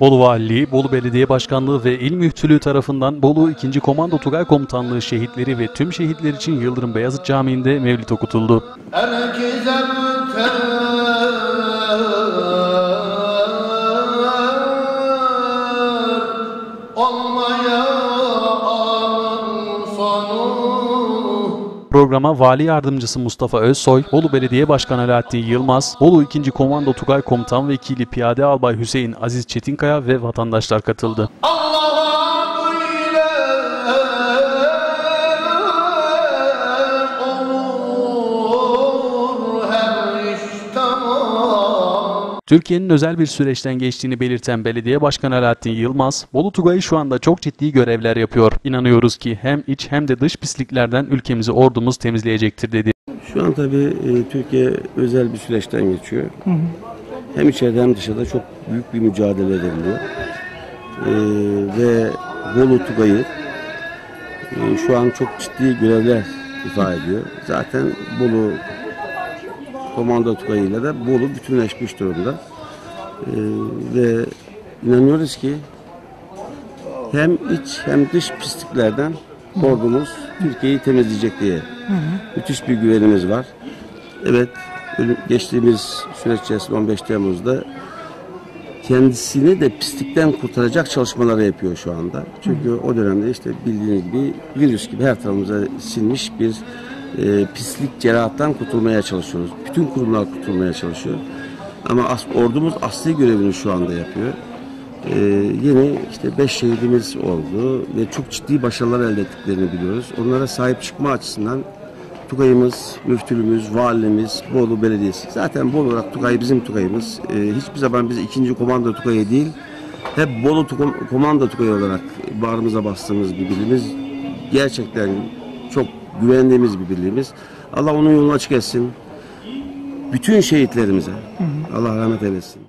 Bolu Valiliği, Bolu Belediye Başkanlığı ve İl Müftülüğü tarafından Bolu 2. Komando Tugay Komutanlığı şehitleri ve tüm şehitler için Yıldırım Beyazıt Camii'nde mevlid okutuldu. herkese müter Programa Vali Yardımcısı Mustafa Özsoy, Bolu Belediye Başkanı Alaaddin Yılmaz, Bolu 2. Komando Tugay Komutan Vekili Piyade Albay Hüseyin Aziz Çetinkaya ve vatandaşlar katıldı. Allah'a Türkiye'nin özel bir süreçten geçtiğini belirten Belediye Başkanı Alaaddin Yılmaz, Bolu Tugayı şu anda çok ciddi görevler yapıyor. İnanıyoruz ki hem iç hem de dış pisliklerden ülkemizi ordumuz temizleyecektir dedi. Şu an tabii e, Türkiye özel bir süreçten geçiyor. Hem içeride hem dışarıda çok büyük bir mücadele ediliyor. E, ve Bolu Tugay'ı e, şu an çok ciddi görevler ifade ediyor. Zaten Bolu Komando Tugayı ile de Bolu bütünleşmiş durumda. E, ve inanıyoruz ki hem iç hem dış pisliklerden ordumuz Türkiye'yi temizleyecek diye müthiş bir güvenimiz var. Evet, geçtiğimiz süreç içerisinde 15 Temmuz'da kendisini de pislikten kurtaracak çalışmaları yapıyor şu anda. Çünkü o dönemde işte bildiğiniz gibi virüs gibi her tarafımıza sinmiş bir e, pislik cerahattan kurtulmaya çalışıyoruz. Bütün kurumlar kurtulmaya çalışıyor. Ama as- ordumuz asli görevini şu anda yapıyor. Ee, yeni işte beş şehidimiz oldu ve çok ciddi başarılar elde ettiklerini biliyoruz. Onlara sahip çıkma açısından Tugay'ımız, müftülüğümüz, valimiz, Bolu Belediyesi. Zaten Bolu olarak Tugay bizim Tugay'ımız. Ee, hiçbir zaman biz ikinci komando Tugay'ı değil, hep Bolu Tukom- komando Tugay olarak bağrımıza bastığımız bir birliğimiz. Gerçekten çok güvendiğimiz bir birliğimiz. Allah onun yolunu açık etsin. Bütün şehitlerimize Allah rahmet eylesin.